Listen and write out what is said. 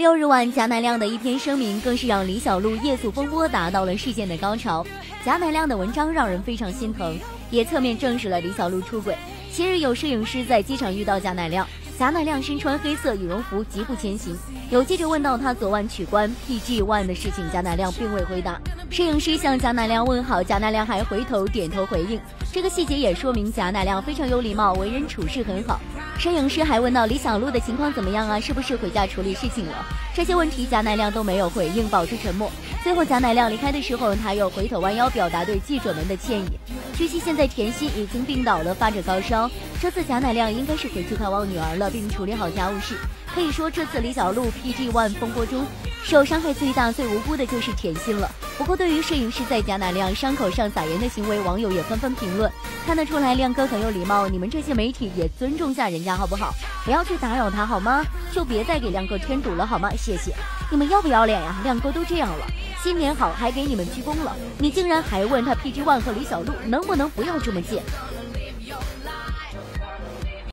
六日晚，贾乃亮的一篇声明更是让李小璐夜宿风波达到了事件的高潮。贾乃亮的文章让人非常心疼，也侧面证实了李小璐出轨。七日有摄影师在机场遇到贾乃亮，贾乃亮身穿黑色羽绒服，疾步前行。有记者问到他昨晚取关 PG One 的事情，贾乃亮并未回答。摄影师向贾乃亮问好，贾乃亮还回头点头回应。这个细节也说明贾乃亮非常有礼貌，为人处事很好。摄影师还问到李小璐的情况怎么样啊？是不是回家处理事情了？这些问题贾乃亮都没有回应，保持沉默。最后贾乃亮离开的时候，他又回头弯腰表达对记者们的歉意。据悉，现在甜心已经病倒了，发着高烧。这次贾乃亮应该是回去看望女儿了，并处理好家务事。可以说，这次李小璐 PG One 风波中，受伤害最大、最无辜的就是甜心了。不过，对于摄影师在贾乃亮伤口上撒盐的行为，网友也纷纷评论。看得出来，亮哥很有礼貌，你们这些媒体也尊重下人家好不好？不要去打扰他好吗？就别再给亮哥添堵了好吗？谢谢。你们要不要脸呀？亮哥都这样了，新年好还给你们鞠躬了，你竟然还问他 PG One 和李小璐能不能不要这么贱？